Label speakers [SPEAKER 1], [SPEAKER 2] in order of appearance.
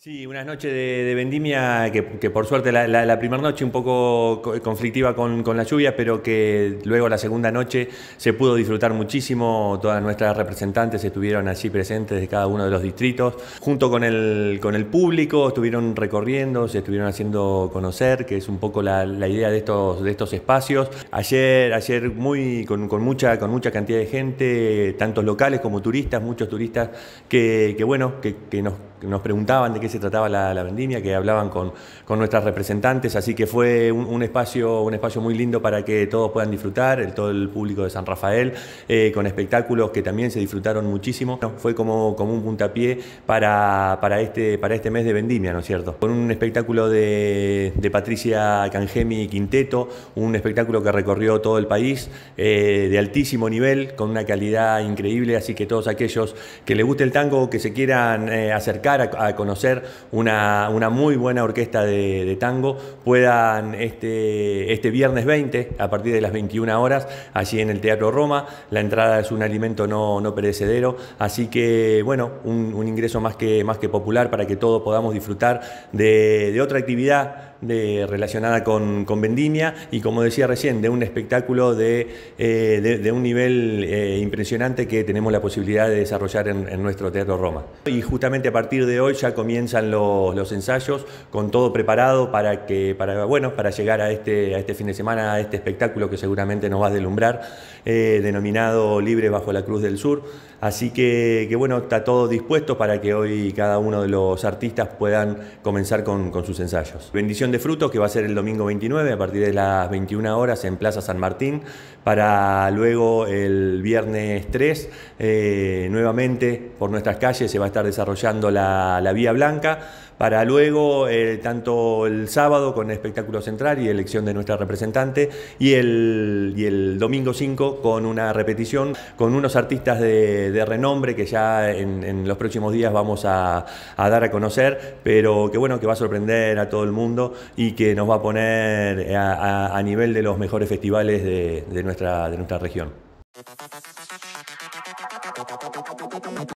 [SPEAKER 1] Sí, una noche de, vendimia que, por suerte la, primera noche un poco conflictiva con, la lluvia, pero que luego la segunda noche se pudo disfrutar muchísimo. Todas nuestras representantes estuvieron allí presentes de cada uno de los distritos. Junto con el, con el público estuvieron recorriendo, se estuvieron haciendo conocer, que es un poco la, idea de estos, de estos espacios. Ayer, ayer muy, con, mucha, con mucha cantidad de gente, tantos locales como turistas, muchos turistas que, bueno, que, nos, nos preguntaban de qué se trataba la, vendimia, que hablaban con, con, nuestras representantes, así que fue un, espacio, un espacio muy lindo para que todos puedan disfrutar, todo el público de San Rafael, eh, con espectáculos que también se disfrutaron muchísimo. Fue como, como un puntapié para, para, este, para este mes de vendimia, ¿no es cierto? Con un espectáculo de, de Patricia Cangemi Quinteto, un espectáculo que recorrió todo el país, eh, de altísimo nivel, con una calidad increíble, así que todos aquellos que les guste el tango, que se quieran eh, acercar a, conocer una, muy buena orquesta de, tango, puedan este, este viernes 20, a partir de las 21 horas, allí en el Teatro Roma. La entrada es un alimento no, no perecedero, así que, bueno, un, ingreso más que, más que popular para que todos podamos disfrutar de otra actividad relacionada con, con, vendimia y como decía recién, de un espectáculo de, eh, un nivel eh, impresionante que tenemos la posibilidad de desarrollar en, nuestro Teatro Roma. Y justamente a partir de hoy ya comienzan los, ensayos con todo preparado para, que, para, bueno, para llegar a este, a este fin de semana, a este espectáculo que seguramente nos va a deslumbrar, eh, denominado Libre bajo la Cruz del Sur. Así que, bueno, está todo dispuesto para que hoy cada uno de los artistas puedan comenzar con, sus ensayos. Bendición de Frutos, que va a ser el domingo 29 a partir de las 21 horas en Plaza San Martín, para luego el viernes 3, eh, nuevamente por nuestras calles se va a estar desarrollando la, la Vía Blanca para luego eh, tanto el sábado con el espectáculo central y elección de nuestra representante y el, y el domingo 5 con una repetición con unos artistas de, de, renombre que ya en, los próximos días vamos a, dar a conocer, pero que bueno, que va a sorprender a todo el mundo y que nos va a poner a, nivel de los mejores festivales de nuestra, de nuestra región.